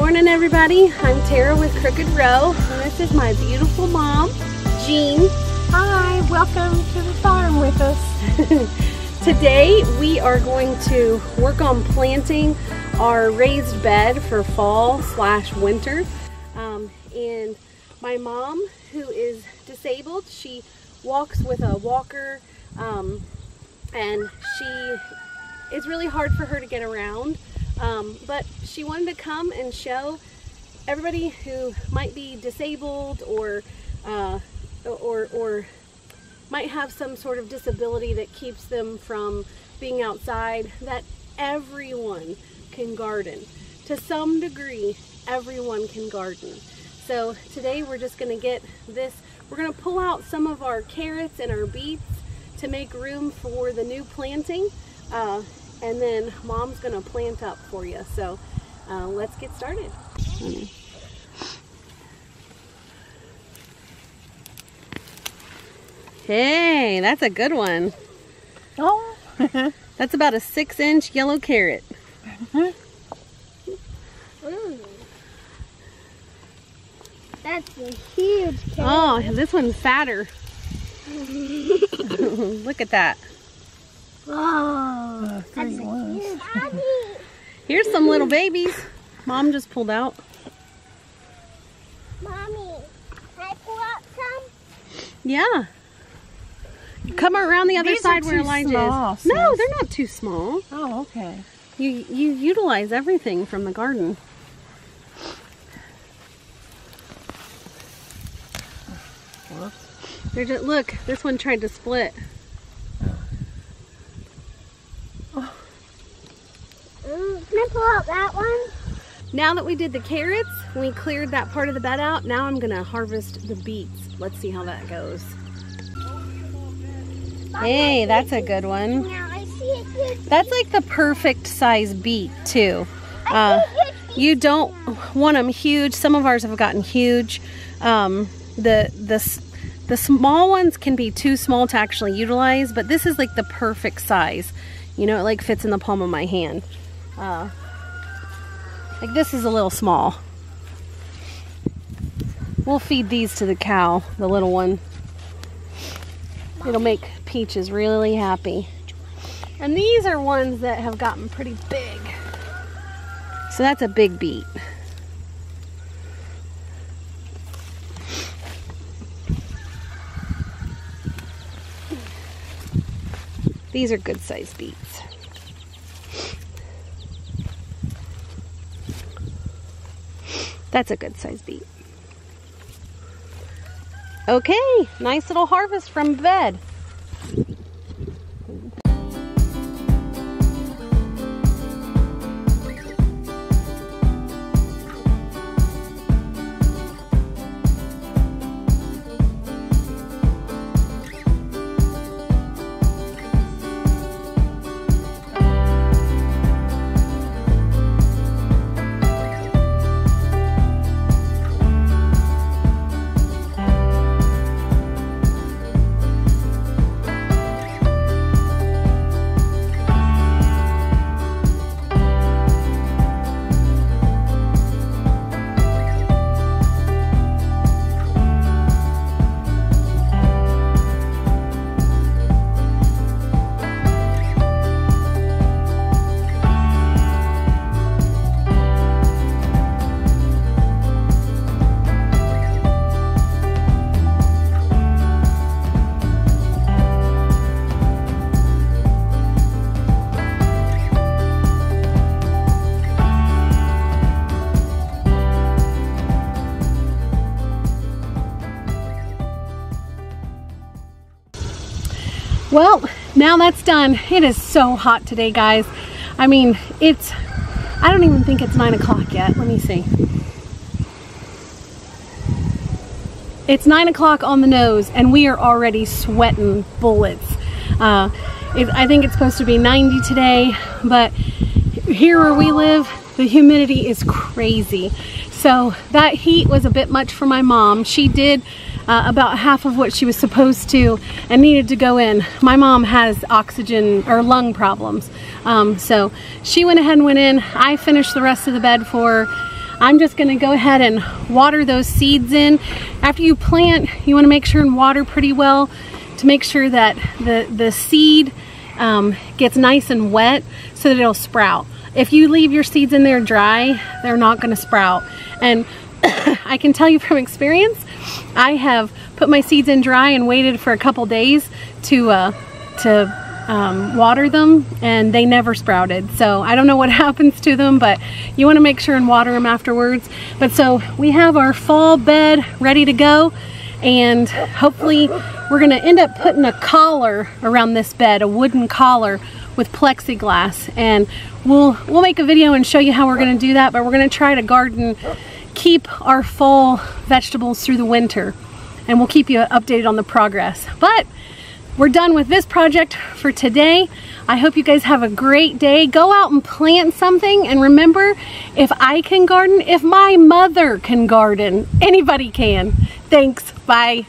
Good morning, everybody. I'm Tara with Crooked Row, and this is my beautiful mom, Jean. Hi, welcome to the farm with us. Today, we are going to work on planting our raised bed for fall slash winter. Um, and my mom, who is disabled, she walks with a walker, um, and she it's really hard for her to get around. Um, but she wanted to come and show everybody who might be disabled or uh, or or might have some sort of disability that keeps them from being outside that everyone can garden to some degree everyone can garden so today we're just going to get this we're going to pull out some of our carrots and our beets to make room for the new planting uh, and then mom's gonna plant up for you. So uh, let's get started. Hey, that's a good one. Oh, that's about a six inch yellow carrot. That's a huge carrot. Oh, this one's fatter. Look at that. Oh, that's a huge. Here's some little babies. Mom just pulled out. Mommy, I pull out some? Yeah. Come around the other These side where too Elijah small, is. No, they're not too small. Oh, okay. You you utilize everything from the garden. Whoops. They're just look. This one tried to split. Can I pull out that one? Now that we did the carrots, we cleared that part of the bed out. Now I'm gonna harvest the beets. Let's see how that goes. Hey, that's a good one. Now I see a huge. That's like the perfect size beet too. Uh, see a huge. you don't want them huge. Some of ours have gotten huge. Um, the the the small ones can be too small to actually utilize, but this is like the perfect size. You know, it like fits in the palm of my hand. Uh, like this is a little small. We'll feed these to the cow, the little one. It'll make Peaches really happy. And these are ones that have gotten pretty big. So that's a big beet. These are good sized beets. That's a good sized beet. Okay, nice little harvest from bed. Well, now that's done. It is so hot today, guys. I mean, it's, I don't even think it's nine o'clock yet. Let me see. It's nine o'clock on the nose and we are already sweating bullets. Uh, it, I think it's supposed to be 90 today, but here where we live, the humidity is crazy. So that heat was a bit much for my mom. She did uh, about half of what she was supposed to and needed to go in. My mom has oxygen or lung problems. Um, so she went ahead and went in. I finished the rest of the bed for her. I'm just gonna go ahead and water those seeds in. After you plant, you wanna make sure and water pretty well to make sure that the, the seed um, gets nice and wet so that it'll sprout. If you leave your seeds in there dry, they're not gonna sprout. And I can tell you from experience, I have put my seeds in dry and waited for a couple days to, uh, to um, water them and they never sprouted. So I don't know what happens to them, but you wanna make sure and water them afterwards. But so we have our fall bed ready to go and hopefully we're gonna end up putting a collar around this bed, a wooden collar with plexiglass and we'll we'll make a video and show you how we're gonna do that but we're gonna try to garden keep our fall vegetables through the winter and we'll keep you updated on the progress but we're done with this project for today. I hope you guys have a great day. Go out and plant something and remember, if I can garden, if my mother can garden, anybody can. Thanks, bye.